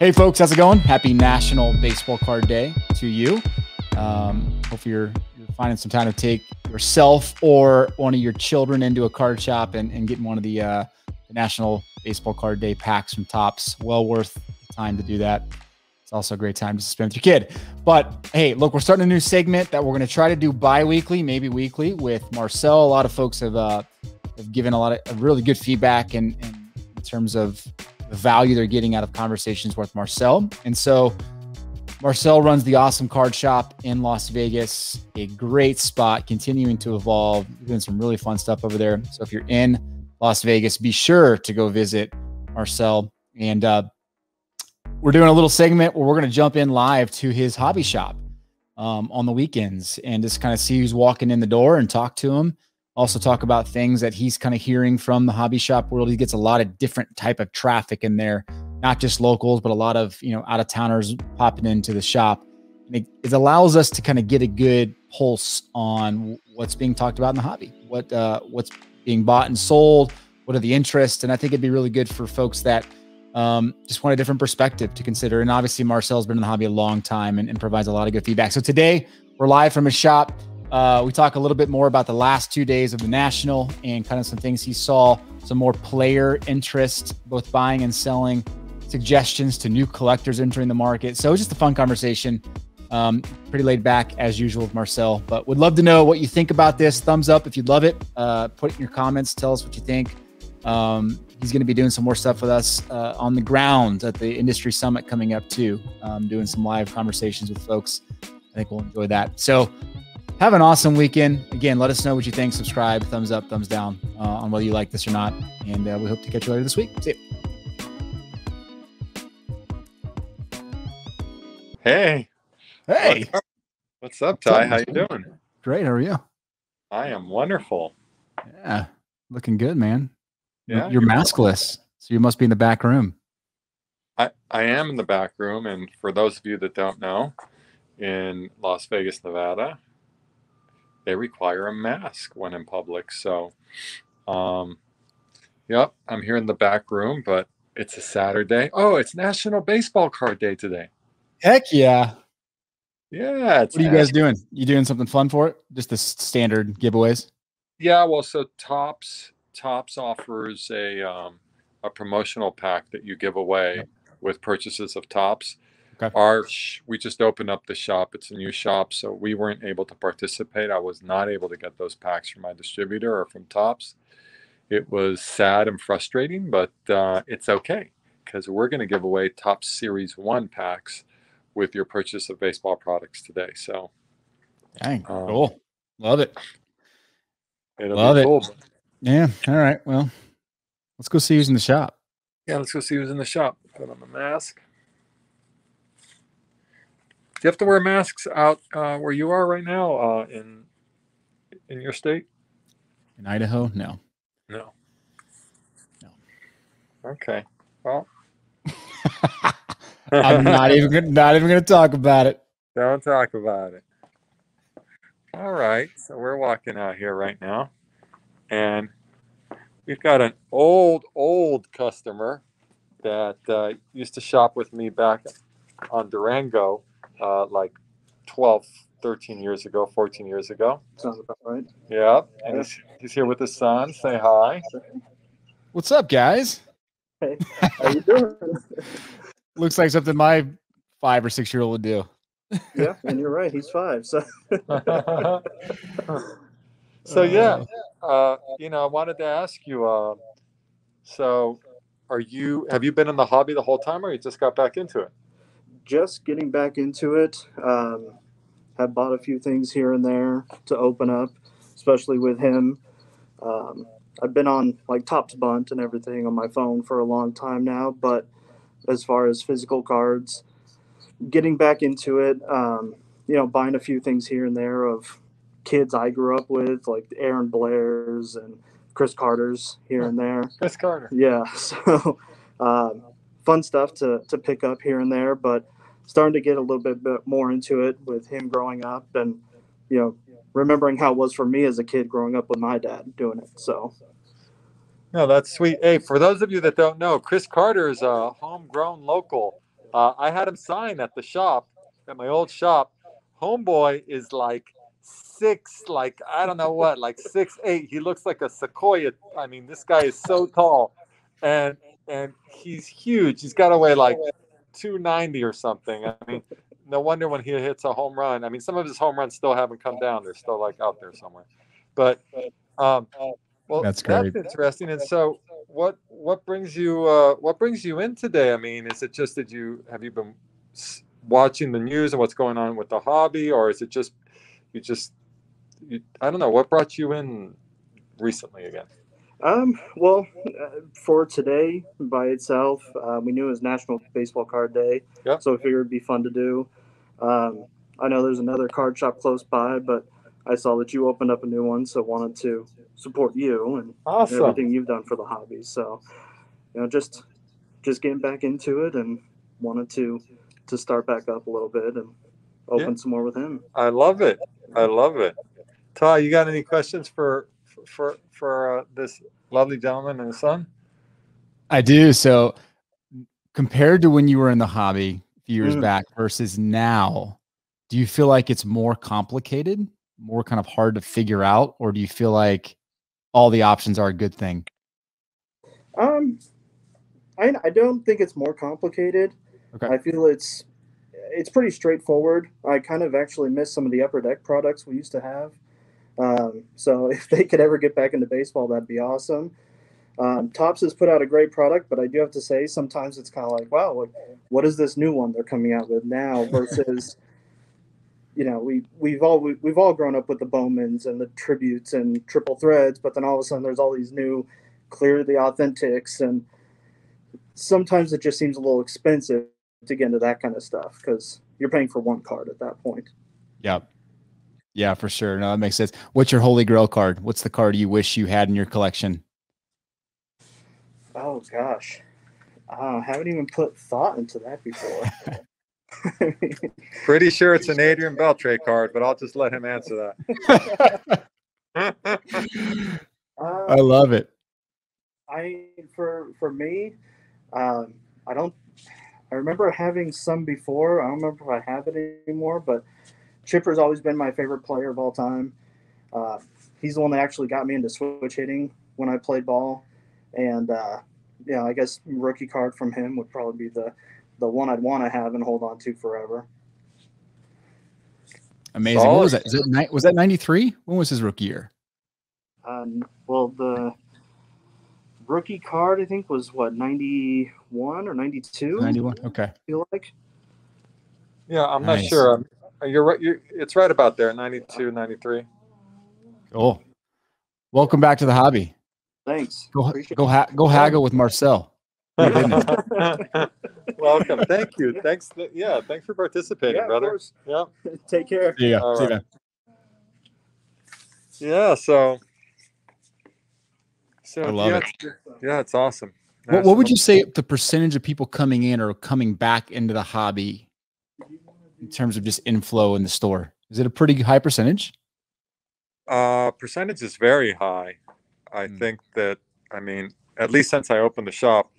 Hey, folks, how's it going? Happy National Baseball Card Day to you. Um, hope you're, you're finding some time to take yourself or one of your children into a card shop and, and getting one of the, uh, National Baseball Card Day packs from Topps. Well worth the time to do that. It's also a great time to spend with your kid. But hey, look, we're starting a new segment that we're going to try to do bi-weekly, maybe weekly with Marcel. A lot of folks have uh, have given a lot of really good feedback in, in terms of the value they're getting out of conversations with Marcel. And so Marcel runs the awesome card shop in Las Vegas, a great spot, continuing to evolve, doing some really fun stuff over there. So if you're in Las Vegas, be sure to go visit Marcel. And uh, we're doing a little segment where we're going to jump in live to his hobby shop um, on the weekends and just kind of see who's walking in the door and talk to him also talk about things that he's kind of hearing from the hobby shop world. He gets a lot of different type of traffic in there, not just locals, but a lot of, you know, out of towners popping into the shop. It, it, allows us to kind of get a good pulse on what's being talked about in the hobby, what, uh, what's being bought and sold, what are the interests. And I think it'd be really good for folks that um, just want a different perspective to consider. And obviously Marcel's been in the hobby a long time and, and provides a lot of good feedback. So today we're live from his shop. Uh, we talk a little bit more about the last two days of the national and kind of some things he saw, some more player interest, both buying and selling, suggestions to new collectors entering the market. So it was just a fun conversation. Um, pretty laid back as usual with Marcel, but would love to know what you think about this. Thumbs up if you love it. Uh, put in your comments. Tell us what you think. Um, he's going to be doing some more stuff with us uh, on the ground at the industry summit coming up too, um, doing some live conversations with folks. I think we'll enjoy that. So have an awesome weekend. Again, let us know what you think. Subscribe, thumbs up, thumbs down uh, on whether you like this or not. And uh, we hope to catch you later this week. See you. Hey. Hey. What's up, Ty? How you doing? Great. How are you? I am wonderful. Yeah. Looking good, man. Yeah. You're maskless. So you must be in the back room. I, I am in the back room. And for those of you that don't know, in Las Vegas, Nevada, they require a mask when in public. So, um, yep, I'm here in the back room, but it's a Saturday. Oh, it's National Baseball Card Day today. Heck yeah. Yeah. what are you guys doing? You doing something fun for it? Just the standard giveaways? Yeah. Well, so Topps Topps offers a um, a promotional pack that you give away yep. with purchases of Topps. Okay. Our we just opened up the shop. It's a new shop, so we weren't able to participate. I was not able to get those packs from my distributor or from Topps. It was sad and frustrating, but uh, it's okay because we're going to give away Topps Series One packs with your purchase of baseball products today. So, dang, um, cool, love it. It'll love it. Cool. Yeah. All right. Well, let's go see who's in the shop. Yeah, let's go see who's in the shop. Put on the mask you have to wear masks out uh, where you are right now uh, in in your state? In Idaho, no. No. No. Okay. Well, I'm not even not even going to talk about it. Don't talk about it. All right. So we're walking out here right now, and we've got an old old customer that uh, used to shop with me back on Durango uh, like 12, 13 years ago, 14 years ago. Sounds about right. Yeah. And he's, he's here with his son. Say hi. What's up, guys? Hey, how you doing? Looks like something my five or six year old would do. yeah, and you're right. He's five. So, so yeah, uh, you know, I wanted to ask you. Uh, so, are you have you been in the hobby the whole time, or you just got back into it? Just getting back into it. Um, have bought a few things here and there to open up, especially with him. Um, I've been on like Topps Bunt and everything on my phone for a long time now, but as far as physical cards, getting back into it, um, you know, buying a few things here and there of kids I grew up with, like Aaron Blair's and Chris Carter's here and there. Chris Carter. Yeah. So, um, fun stuff to, to pick up here and there, but starting to get a little bit, bit more into it with him growing up and you know remembering how it was for me as a kid growing up with my dad doing it so no that's sweet hey for those of you that don't know chris carter is a homegrown local uh, I had him sign at the shop, at my old shop. Homeboy is like six, like I don't know what, like six eight. He looks like a sequoia. I mean, this guy is so tall, and and he's huge. He's got to weigh like 290 or something. I mean, no wonder when he hits a home run. I mean, some of his home runs still haven't come down. They're still like out there somewhere. But um, well, that's great. That's interesting. And so, what what brings you uh, what brings you in today? I mean, is it just that you have you been watching the news and what's going on with the hobby, or is it just you just you, I don't know what brought you in recently again? Um, well, uh, for today by itself, uh, we knew it was National Baseball Card Day, so we figured it'd be fun to do. Um, I know there's another card shop close by, but I saw that you opened up a new one, so wanted to support you and awesome. everything you've done for the hobby. So, you know, just just getting back into it and wanted to to start back up a little bit and open yeah. some more with him. I love it. I love it. Ty, you got any questions for for for uh, this lovely gentleman and his son? I do. So, compared to when you were in the hobby a few years mm. back versus now, do you feel like it's more complicated, more kind of hard to figure out, or do you feel like all the options are a good thing? Um, I I don't think it's more complicated. Okay. I feel it's it's pretty straightforward. I kind of actually miss some of the upper deck products we used to have. Um, so if they could ever get back into baseball, that'd be awesome. Um, Topps has put out a great product, but I do have to say sometimes it's kind of like, wow, what, what is this new one they're coming out with now versus, you know, we we've all we, we've all grown up with the Bowmans and the tributes and triple threads, but then all of a sudden there's all these new, Clearly Authentics, and sometimes it just seems a little expensive to get into that kind of stuff because you're paying for one card at that point. Yep. Yeah, for sure. No, that makes sense. What's your holy grail card? What's the card you wish you had in your collection? Oh gosh, I haven't even put thought into that before. Pretty sure it's an Adrian Beltre card, but I'll just let him answer that. I love it. I for for me, um, I don't. I remember having some before. I don't remember if I have it anymore, but Chipper's always been my favorite player of all time. Uh, he's the one that actually got me into switch hitting when I played ball, and uh, yeah, I guess rookie card from him would probably be the the one I'd want to have and hold on to forever. Amazing. Solid. What was that? Is it was that ninety three? When was his rookie year? Um, well, the rookie card I think was what ninety one or ninety two. Ninety one. Okay. I feel like. Yeah, I'm nice. not sure. Uh, you're right. You're, it's right about there, 92, 93. Cool. Welcome back to the hobby. Thanks. Go go ha- go haggle with Marcel. Welcome. Thank you. Thanks. Yeah. Thanks for participating, yeah, brother. Yeah. Take care. Yeah. Right. Yeah. So. So I love yeah, it. It's, yeah, it's awesome. What, what would you say the percentage of people coming in or coming back into the hobby in terms of just inflow in the store? Is it a pretty high percentage? Uh, percentage is very high. I mm. think that, I mean, at least since I opened the shop,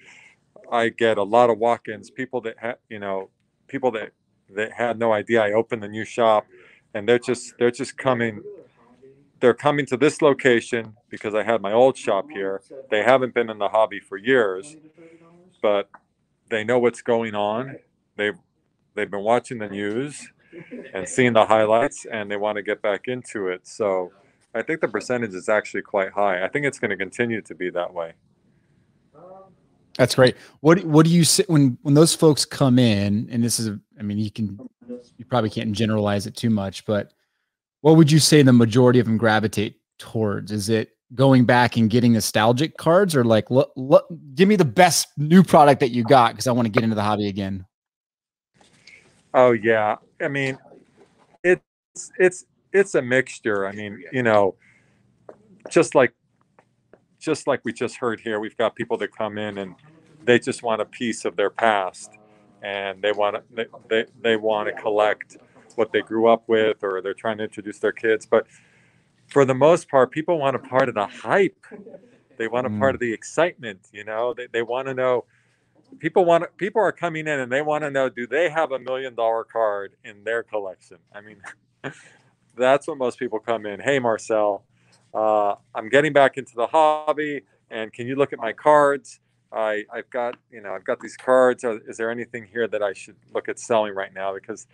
I get a lot of walk-ins. People that ha- you know, people that that had no idea I opened the new shop, and they're just they're just coming. They're coming to this location because I had my old shop here. They haven't been in the hobby for years, but they know what's going on. They've they've been watching the news and seeing the highlights and they want to get back into it. So I think the percentage is actually quite high. I think it's going to continue to be that way. That's great. What what do you say when when those folks come in and this is I mean you can you probably can't generalize it too much, but what would you say the majority of them gravitate towards? Is it going back and getting nostalgic cards or like look, look, give me the best new product that you got because I want to get into the hobby again? Oh yeah, I mean, it's it's it's a mixture. I mean, you know, just like just like we just heard here, we've got people that come in and they just want a piece of their past, and they want to they they, they want to collect what they grew up with, or they're trying to introduce their kids. But for the most part, people want a part of the hype. They want a part mm. of the excitement. You know, they they want to know people want people are coming in and they want to know do they have a million dollar card in their collection? I mean that's what most people come in. Hey marcel uh, i'm getting back into the hobby and can you look at my cards? I i've got you know i've got these cards. Is there anything here that i should look at selling right now? Because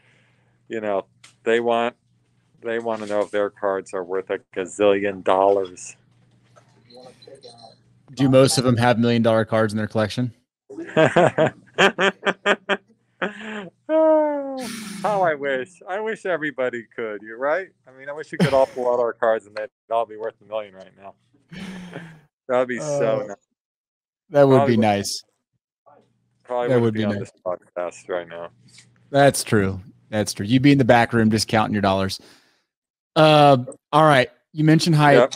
you know they want they want to know if their cards are worth a gazillion dollars. Do most of them have million dollar cards in their collection How I wish. I wish everybody could. You're right. I mean, I wish you could all pull out our cards and they'd all be worth a million right now. That'd be so uh, nice. That would probably be nice. Probably that would be, be on nice. this podcast right now. That's true. That's true. You'd be in the back room just counting your dollars. Uh, all right. You mentioned hype. Yep.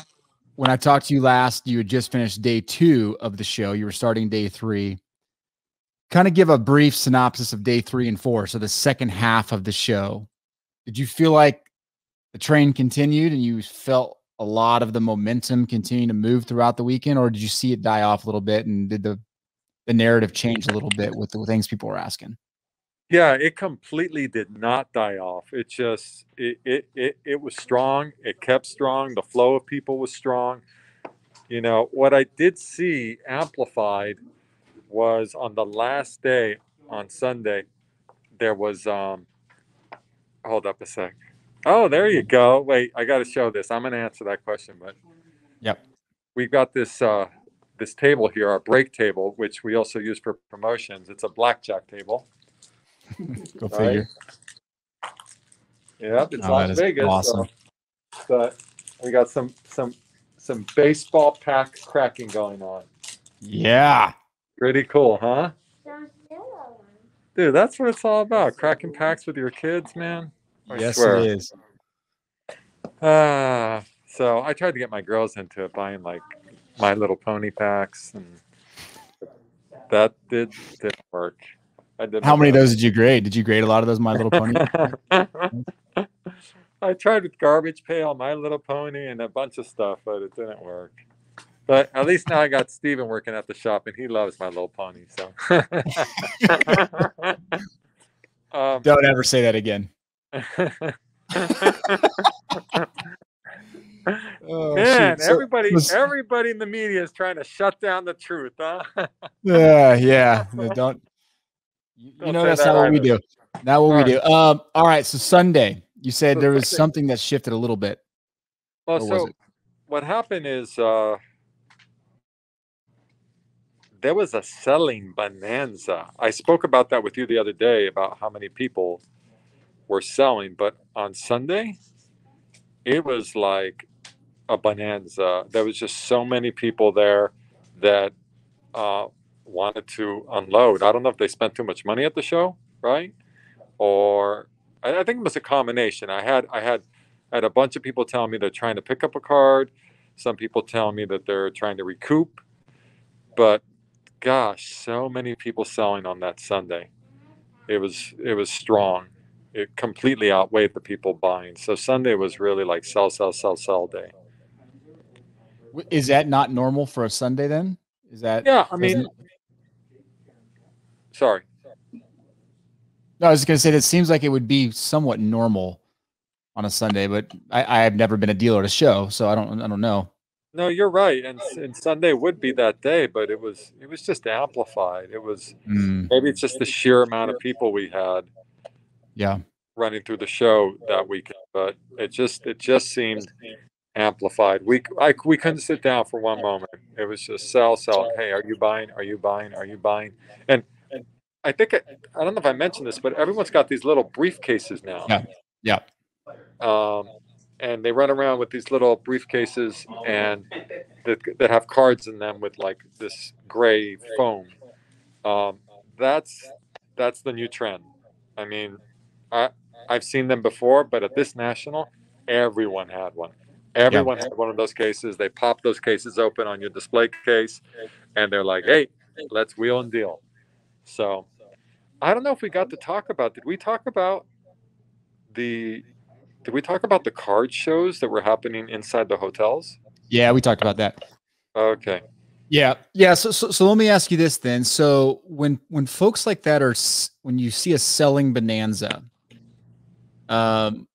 When I talked to you last, you had just finished day two of the show. You were starting day three kind of give a brief synopsis of day three and four. So the second half of the show. Did you feel like the train continued and you felt a lot of the momentum continue to move throughout the weekend, or did you see it die off a little bit and did the the narrative change a little bit with the things people were asking? Yeah, it completely did not die off. It just it it it, it was strong. It kept strong. The flow of people was strong. You know, what I did see amplified was on the last day on Sunday. There was um hold up a sec. Oh, there you go. Wait, I got to show this. I'm going to answer that question, but yep. We've got this uh this table here, our break table, which we also use for promotions. It's a blackjack table. Go figure. Right? Yep, it's oh, Las Vegas. Awesome. So, but we got some some some baseball pack cracking going on. Yeah. Pretty cool, huh? Dude, that's what it's all about. Cracking packs with your kids, man. I yes, swear. it is. Ah, uh, so I tried to get my girls into it, buying like My Little Pony packs, and that did didn't work. I did. How many of those did you grade? Did you grade a lot of those My Little Pony? I tried with Garbage Pail, My Little Pony, and a bunch of stuff, but it didn't work. But at least now I got Steven working at the shop, and he loves my little pony. So um, don't ever say that again. oh, Man, so, everybody, was, everybody in the media is trying to shut down the truth, huh? yeah, yeah. Don't. You, don't know that's that not either. what we do. Not what all we right. do. Um, all right. So Sunday, you said so there was something that shifted a little bit. Well, so what happened is uh, there was a selling bonanza. I spoke about that with you the other day about how many people were selling, but on Sunday, it was like a bonanza. There was just so many people there that uh, wanted to unload. I don't know if they spent too much money at the show, right? Or I, I think it was a combination. I had I had had a bunch of people telling me they're trying to pick up a card. Some people telling me that they're trying to recoup. But gosh, so many people selling on that Sunday. It was it was strong. It completely outweighed the people buying. So Sunday was really like sell, sell, sell, sell day. Is that not normal for a Sunday then? Is that yeah? I mean, sorry. No, I was going to say that seems like it would be somewhat normal on a Sunday, but I, I have never been a dealer at a show, so I don't I don't know. No, you're right, and and Sunday would be that day, but it was it was just amplified. It was mm. maybe it's just the sheer amount of people we had. Yeah, running through the show that weekend, but it just it just seemed amplified. We I, we couldn't sit down for one moment. It was just sell, sell. Hey, are you buying? Are you buying? Are you buying? And I think I, I don't know if I mentioned this, but everyone's got these little briefcases now. Yeah, yeah. Um, and they run around with these little briefcases and that, that have cards in them with like this gray foam. Um, that's that's the new trend. I mean, I I've seen them before, but at this national, everyone had one. Everyone had one of those cases. They pop those cases open on your display case, and they're like, "Hey, let's wheel and deal." So, I don't know if we got to talk about. Did we talk about the did we talk about the card shows that were happening inside the hotels? Yeah, we talked about that. Okay. Yeah, yeah. So, so, so let me ask you this then. So when when folks like that are when you see a selling bonanza, um,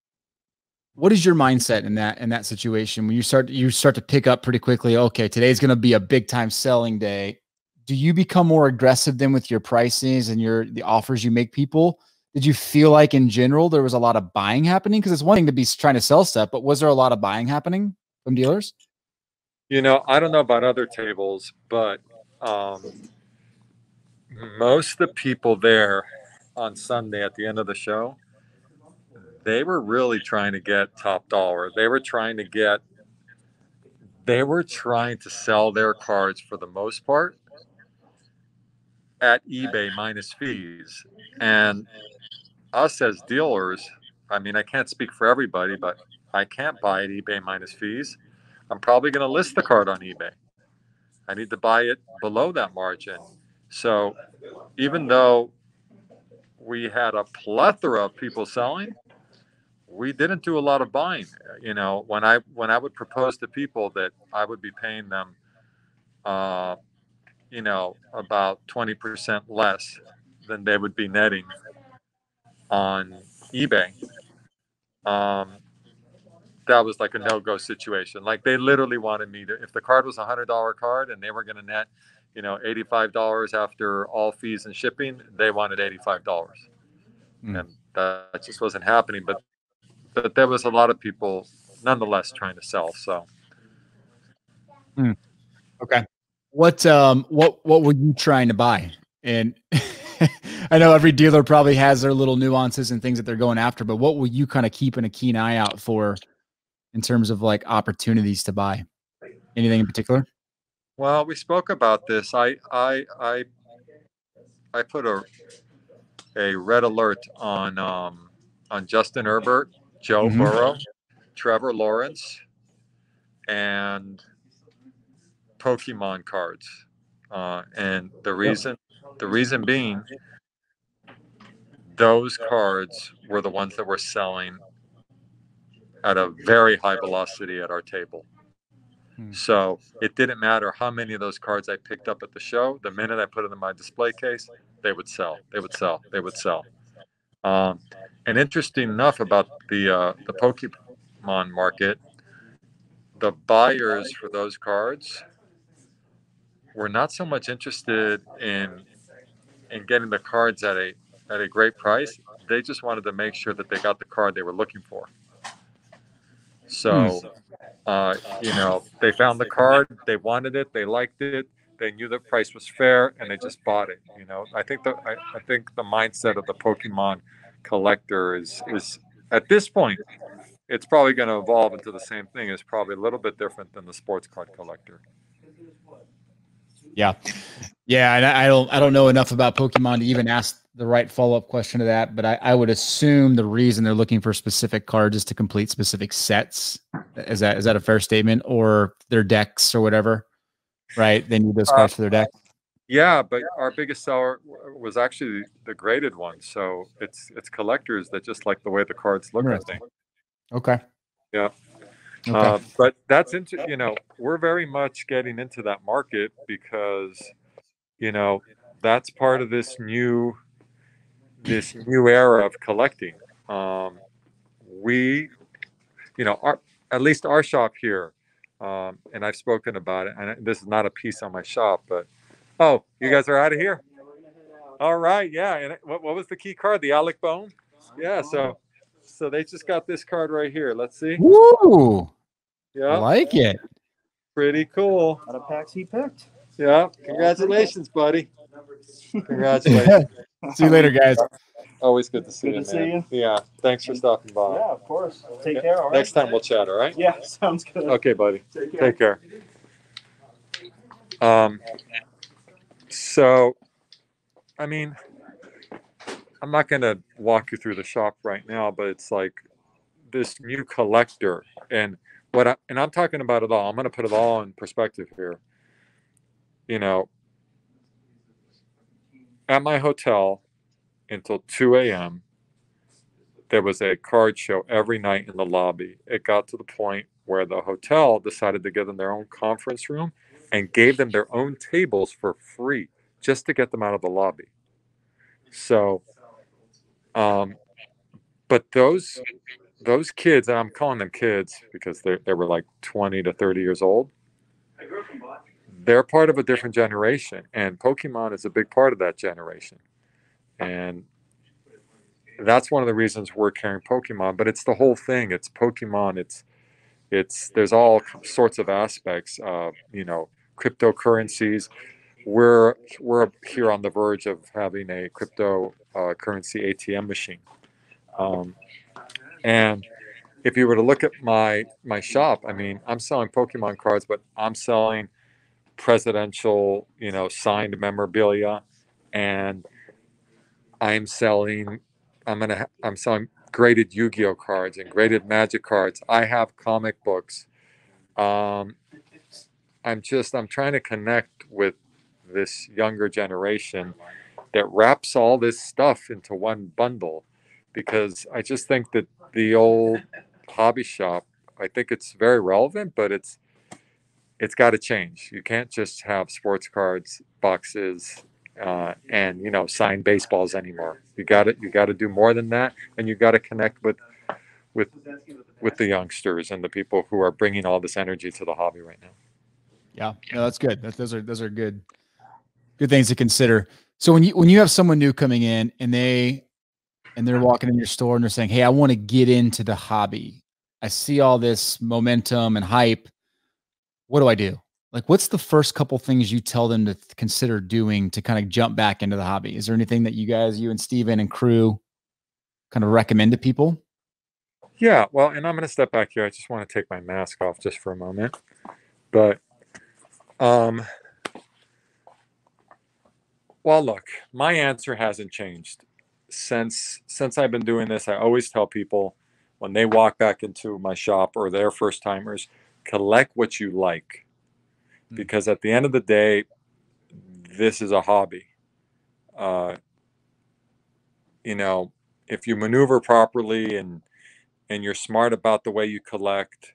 what is your mindset in that in that situation when you start you start to pick up pretty quickly? Okay, today's going to be a big time selling day. Do you become more aggressive then with your prices and your the offers you make people? Did you feel like in general there was a lot of buying happening? Because it's one thing to be trying to sell stuff, but was there a lot of buying happening from dealers? You know, I don't know about other tables, but um, most of the people there on Sunday at the end of the show, they were really trying to get top dollar. They were trying to get, they were trying to sell their cards for the most part at eBay minus fees. And us as dealers, I mean, I can't speak for everybody, but I can't buy at eBay minus fees. I'm probably going to list the card on eBay. I need to buy it below that margin. So even though we had a plethora of people selling, we didn't do a lot of buying. You know, when I when I would propose to people that I would be paying them, uh, you know, about twenty percent less than they would be netting on eBay. Um, that was like a no-go situation. Like they literally wanted me to, if the card was a hundred dollar card and they were going to net, you know, eighty-five dollars after all fees and shipping, they wanted eighty-five dollars, mm. and that just wasn't happening. But but there was a lot of people, nonetheless, trying to sell. So, mm. okay, what um what what were you trying to buy? And I know every dealer probably has their little nuances and things that they're going after, but what were you kind of keeping a keen eye out for in terms of like opportunities to buy? Anything in particular? Well, we spoke about this. I I I I put a a red alert on um, on Justin Herbert, Joe mm-hmm. Burrow, Trevor Lawrence, and Pokemon cards. Uh, and the reason the reason being those cards were the ones that were selling at a very high velocity at our table. Hmm. So it didn't matter how many of those cards I picked up at the show. The minute I put them in my display case, they would sell. They would sell. They would sell. Um, and interesting enough about the uh, the Pokemon market, the buyers for those cards were not so much interested in in getting the cards at a at a great price. They just wanted to make sure that they got the card they were looking for. So, hmm. uh, you know, they found the card, they wanted it, they liked it, they knew the price was fair, and they just bought it. You know, I think the I, I think the mindset of the Pokemon collector is is at this point, it's probably going to evolve into the same thing. It's probably a little bit different than the sports card collector. Yeah, yeah, and I don't I don't know enough about Pokemon to even ask the right follow up question to that, but I, I, would assume the reason they're looking for specific cards is to complete specific sets. Is that is that a fair statement, or their decks or whatever? Right, they need those cards uh, for their deck. Yeah, but our biggest seller was actually the graded one, so it's it's collectors that just like the way the cards look. I think. Okay. Yeah. Okay. Uh, but that's into you know we're very much getting into that market because you know that's part of this new this new era of collecting. Um, we, you know, our, at least our shop here, um, and I've spoken about it, and this is not a piece on my shop, but oh, you guys are out of here. All right, yeah. And what, what was the key card? The Alec Bohm. Yeah. So, so they just got this card right here. Let's see. Woo! Yeah, I like it. Pretty cool. Out of packs he picked. Yeah. Congratulations, buddy. Congratulations. see you later, guys. Always good to see good you. To see you. Yeah. Thanks for stopping by. Yeah, of course. Take care. All right. Next time we'll chat. All right. Yeah, sounds good. Okay, buddy. Take care. Take care. Um. So, I mean, I'm not going to walk you through the shop right now, but it's like this new collector and what I, and I'm talking about it all. I'm going to put it all in perspective here. You know, at my hotel until 2 a.m. There was a card show every night in the lobby. It got to the point where the hotel decided to give them their own conference room and gave them their own tables for free just to get them out of the lobby. So, um, but those those kids, and I'm calling them kids because they they were like 20 to 30 years old. They're part of a different generation, and Pokemon is a big part of that generation. And that's one of the reasons we're carrying Pokemon. But it's the whole thing. It's Pokemon. It's it's there's all sorts of aspects. of you know, cryptocurrencies. We're we're here on the verge of having a cryptocurrency uh, ATM machine, um, and if you were to look at my my shop, I mean, I'm selling Pokemon cards, but I'm selling presidential, you know, signed memorabilia, and I'm selling. I'm gonna. I'm selling graded Yu-Gi-Oh cards and graded Magic cards. I have comic books. Um, I'm just. I'm trying to connect with this younger generation that wraps all this stuff into one bundle because I just think that the old hobby shop, I think it's very relevant, but it's it's got to change. You can't just have sports cards, boxes, uh, and you know signed baseballs anymore. You got to you got to do more than that, and you got to connect with with with the youngsters and the people who are bringing all this energy to the hobby right now. Yeah, no, that's good. That, those are those are good good things to consider. So when you when you have someone new coming in and they and they're walking in your store and they're saying, "Hey, I want to get into the hobby. I see all this momentum and hype. What do I do?" Like, what's the first couple things you tell them to consider doing to kind of jump back into the hobby? Is there anything that you guys, you and Steven and crew, kind of recommend to people? Yeah, well, and I'm going to step back here. I just want to take my mask off just for a moment. But, um, well, look, my answer hasn't changed since since I've been doing this, I always tell people when they walk back into my shop or they're first timers, collect what you like. Hmm. Because at the end of the day, this is a hobby. Uh, you know, if you maneuver properly and and you're smart about the way you collect,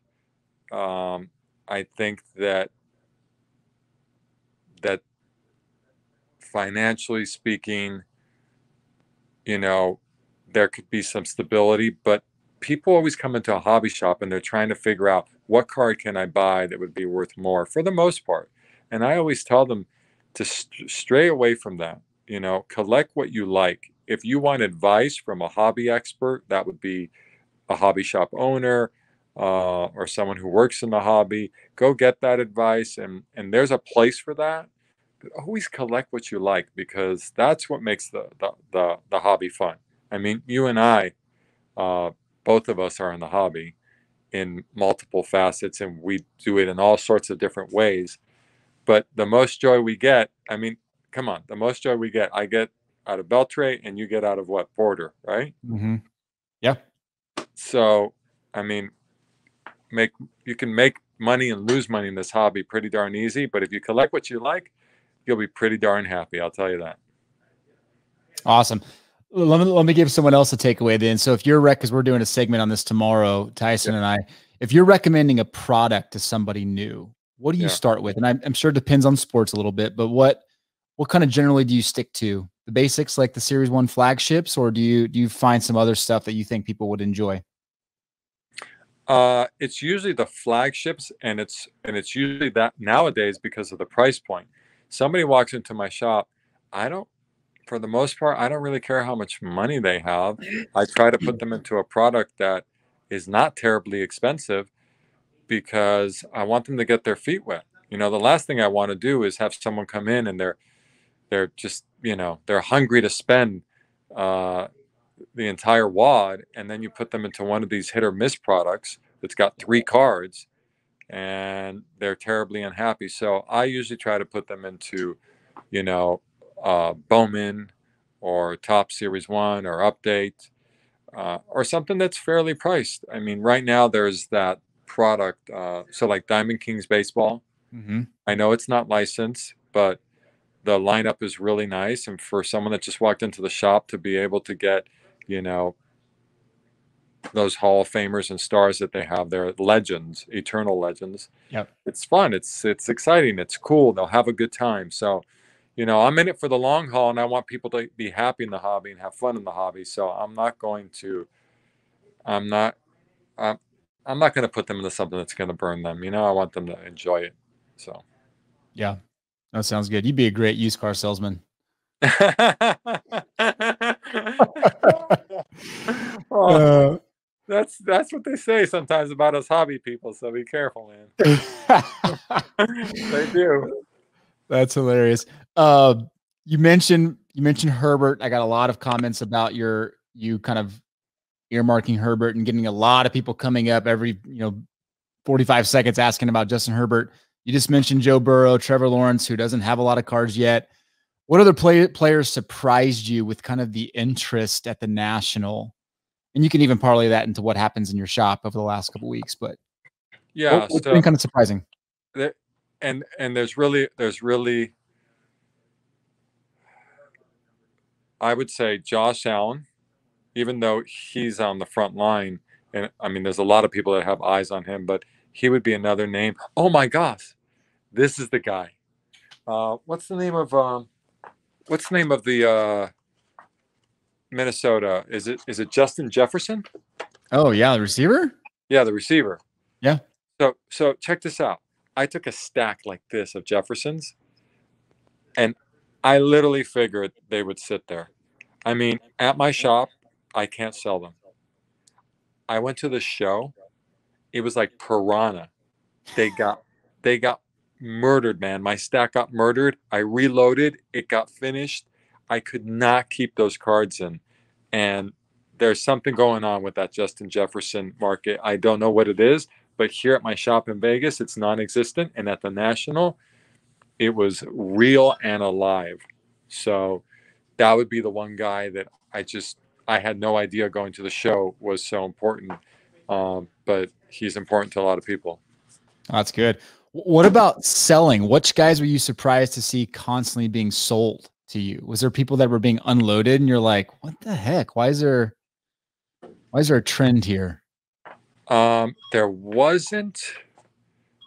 um, I think that that financially speaking, you know, there could be some stability, but people always come into a hobby shop and they're trying to figure out what card can I buy that would be worth more for the most part. And I always tell them to st- stray away from that. You know, collect what you like. If you want advice from a hobby expert, that would be a hobby shop owner uh, or someone who works in the hobby. Go get that advice, and and there's a place for that always collect what you like because that's what makes the the, the, the hobby fun. I mean, you and I, uh, both of us are in the hobby in multiple facets and we do it in all sorts of different ways. But the most joy we get, I mean, come on, the most joy we get, I get out of Beltre and you get out of what? Border, right? Mm-hmm. Yeah. So, I mean, make you can make money and lose money in this hobby pretty darn easy. But if you collect what you like, you'll be pretty darn happy. I'll tell you that. Awesome. Let me let me give someone else a takeaway then. So if you're rec, because we're doing a segment on this tomorrow, Tyson yeah. and I, if you're recommending a product to somebody new, what do you yeah. start with? And I'm, I'm sure it depends on sports a little bit, but what what kind of generally do you stick to? The basics like the Series One flagships, or do you do you find some other stuff that you think people would enjoy? Uh, it's usually the flagships, and it's and it's usually that nowadays because of the price point somebody walks into my shop, I don't, for the most part, I don't really care how much money they have. I try to put them into a product that is not terribly expensive because I want them to get their feet wet. You know, the last thing I want to do is have someone come in and they're they're just you know they're hungry to spend uh, the entire wad, and then you put them into one of these hit or miss products that's got three cards, and they're terribly unhappy. So I usually try to put them into, you know, uh, Bowman or Topps Series One or Update uh, or something that's fairly priced. I mean, right now there's that product. Uh, so like Diamond Kings Baseball. Mm-hmm. I know it's not licensed, but the lineup is really nice. And for someone that just walked into the shop to be able to get, you know, those Hall of Famers and stars that they have. They're legends, eternal legends. Yep. It's fun. It's it's exciting. It's cool. They'll have a good time. So, you know, I'm in it for the long haul, and I want people to be happy in the hobby and have fun in the hobby. So I'm not going to. I'm not. I'm, I'm not going to put them into something that's going to burn them. You know, I want them to enjoy it. So. Yeah, that sounds good. You'd be a great used car salesman. oh, that's that's what they say sometimes about us hobby people. So be careful, man. they do. That's hilarious. Uh, you mentioned you mentioned Herbert. I got a lot of comments about your you kind of earmarking Herbert and getting a lot of people coming up every you know 45 seconds asking about Justin Herbert. You just mentioned Joe Burrow, Trevor Lawrence, who doesn't have a lot of cards yet. What other play, players surprised you with kind of the interest at the national? And you can even parlay that into what happens in your shop over the last couple weeks. But yeah, what, so, been kind of surprising? and and there's really there's really I would say Josh Allen, even though he's on the front line, and I mean there's a lot of people that have eyes on him, but he would be another name. Oh my gosh, this is the guy. Uh, what's the name of um, what's the name of the uh, Minnesota? Is it is it Justin Jefferson? Oh yeah, the receiver. Yeah, the receiver. Yeah. So so check this out. I took a stack like this of Jeffersons, and I literally figured they would sit there. I mean, at my shop, I can't sell them. I went to the show. It was like piranha. They got they got murdered, man. My stack got murdered. I reloaded. It got finished. I could not keep those cards in. And there's something going on with that Justin Jefferson market. I don't know what it is, but here at my shop in Vegas, it's non existent. And at the National, it was real and alive. So that would be the one guy that I just, I had no idea going to the show was so important. Um, but he's important to a lot of people. That's good. What about selling? Which guys were you surprised to see constantly being sold to you? Was there people that were being unloaded and you're like, what the heck? Why is there why is there a trend here? Um, there wasn't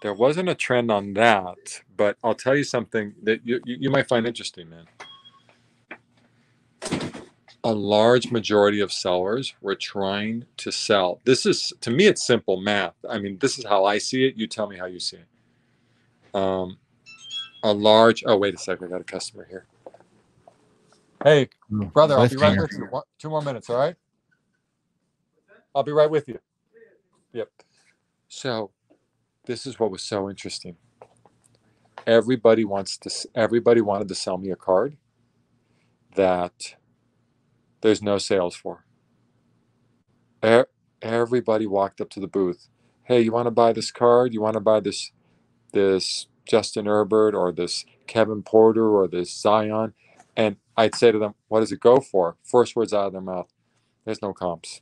there wasn't a trend on that, but I'll tell you something that you, you, you might find interesting, man. A large majority of sellers were trying to sell. This is to me, it's simple math. I mean, this is how I see it. You tell me how you see it um, a large. Oh, wait a second. I got a customer here. Hey, oh, brother, I'll be right with you. Two more minutes. All right. I'll be right with you. Yep. So, this is what was so interesting. Everybody wants to. Everybody wanted to sell me a card that there's no sales for. Everybody walked up to the booth. Hey, you want to buy this card? You want to buy this this Justin Herbert or this Kevin Porter or this Zion. And I'd say to them, what does it go for? First words out of their mouth. There's no comps.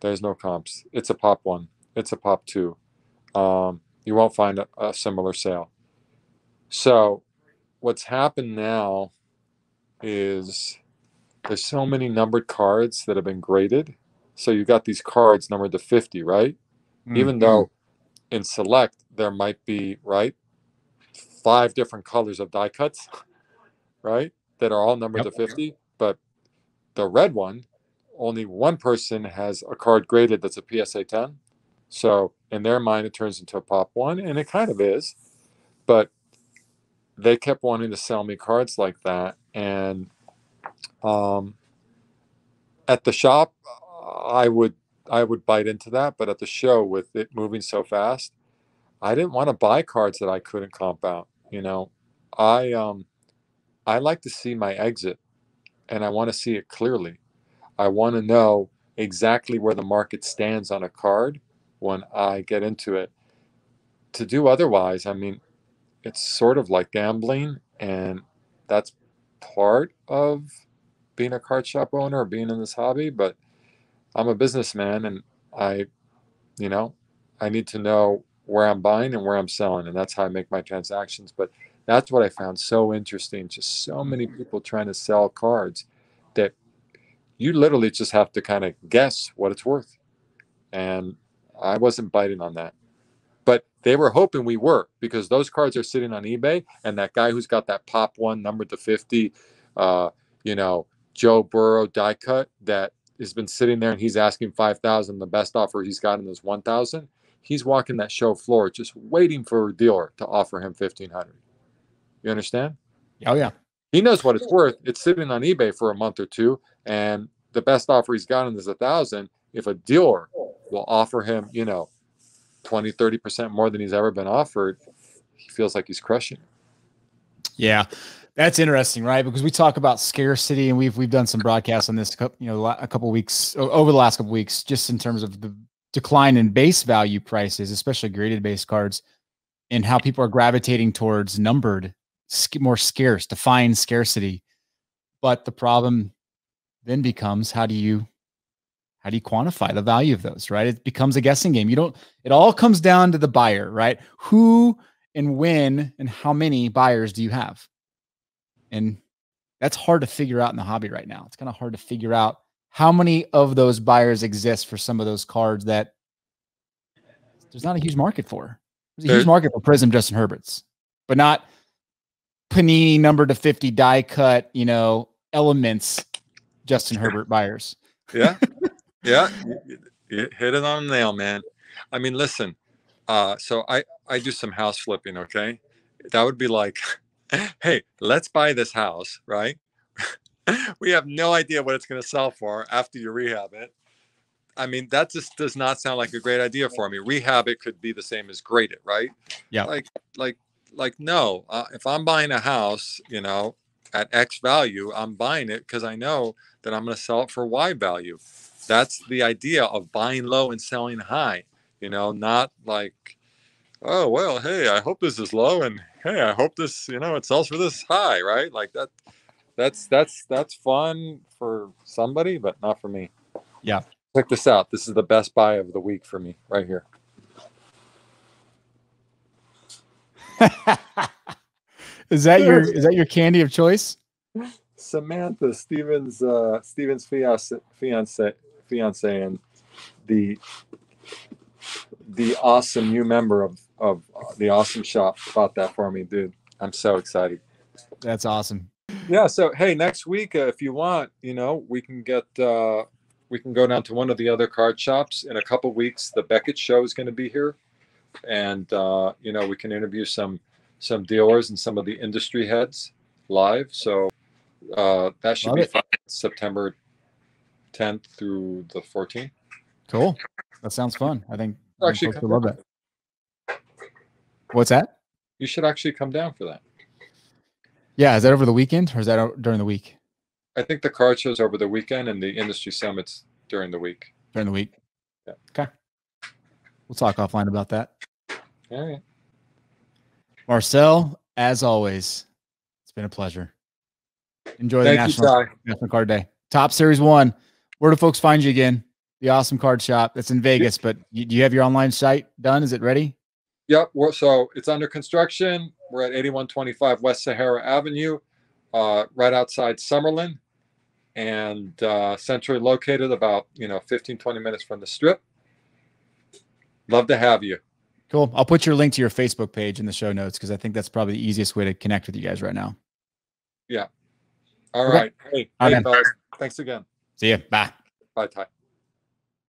There's no comps. It's a pop one. It's a pop two. Um, you won't find a, a similar sale. So what's happened now is there's so many numbered cards that have been graded. So you got these cards numbered to 50, right? Mm-hmm. Even though in select there might be right five different colors of die cuts right that are all numbered yep. to 50 but the red one only one person has a card graded that's a psa 10 so in their mind it turns into a pop one and it kind of is but they kept wanting to sell me cards like that and um, at the shop i would I would bite into that. But at the show, with it moving so fast, I didn't want to buy cards that I couldn't comp out. You know, I um, I like to see my exit, and I want to see it clearly. I want to know exactly where the market stands on a card when I get into it. To do otherwise, I mean, it's sort of like gambling, and that's part of being a card shop owner or being in this hobby. But I'm a businessman and I, you know, I need to know where I'm buying and where I'm selling, and that's how I make my transactions. But that's what I found so interesting. Just so many people trying to sell cards that you literally just have to kind of guess what it's worth. And I wasn't biting on that. But they were hoping we were because those cards are sitting on eBay. And that guy who's got that pop one numbered to 50, uh, you know, Joe Burrow die cut that has been sitting there and he's asking 5,000. The best offer he's gotten is 1,000. He's walking that show floor just waiting for a dealer to offer him 1,500. You understand? Oh, yeah. He knows what it's worth. It's sitting on eBay for a month or two, and the best offer he's gotten is a thousand. If a dealer will offer him, you know, 20, 30% more than he's ever been offered, he feels like he's crushing. Yeah. That's interesting, right? Because we talk about scarcity, and we've we've done some broadcasts on this, you know, a couple weeks over the last couple weeks, just in terms of the decline in base value prices, especially graded base cards, and how people are gravitating towards numbered, more scarce, define scarcity. But the problem then becomes how do you how do you quantify the value of those right? It becomes a guessing game. You don't it all comes down to the buyer right? Who and when and how many buyers do you have? And that's hard to figure out in the hobby right now. It's kind of hard to figure out how many of those buyers exist for some of those cards that there's not a huge market for. There's a huge market for Prizm justin herberts but not panini number to 50 die cut you know elements Justin Herbert buyers. Yeah. Yeah. You hit it on the nail, man. I mean, listen, uh, so I, I do some house flipping, okay? That would be like, hey, let's buy this house, right? we have no idea what it's going to sell for after you rehab it. I mean, that just does not sound like a great idea for me. Rehab it could be the same as grade it, right? Yeah. Like, like, like, no. Uh, if I'm buying a house, you know, at X value, I'm buying it because I know that I'm going to sell it for Y value. That's the idea of buying low and selling high, you know, not like, oh, well, hey, I hope this is low and hey, I hope this, you know, it sells for this high, right? Like that, that's, that's, that's fun for somebody, but not for me. Yeah. Check this out. This is the best buy of the week for me right here. is that your, is that your candy of choice? Samantha Stevens uh, Stevens fiance fiance fiance and the the awesome new member of of the awesome shop bought that for me, dude. I'm so excited. That's awesome. Yeah. So hey, next week uh, if you want, you know, we can get uh, we can go down to one of the other card shops in a couple weeks. The Beckett show is going to be here, and uh, you know we can interview some some dealers and some of the industry heads live. So uh, that should Love be fun. September 10th through the 14th. Cool. That sounds fun. I think actually love that. What's that? You should actually come down for that. Yeah, is that over the weekend or is that during the week? I think the card show's over the weekend and the industry summits during the week. During the week. Yeah. Okay. We'll talk offline about that. All right. Marcel, as always, it's been a pleasure. Enjoy Thank the National, you, National Card Day. Topps Series One. Where do folks find you again? The awesome card shop. That's in Vegas, but you, do you have your online site done? Is it ready? Yep. So it's under construction. We're at 8125 West Sahara Avenue, uh, right outside Summerlin, and uh, centrally located about you know 15 20 minutes from the strip. Love to have you. Cool. I'll put your link to your Facebook page in the show notes because I think that's probably the easiest way to connect with you guys right now. Yeah. All right. Hey, All hey, right, fellas. Thanks again. See you. Bye. Bye, Ty.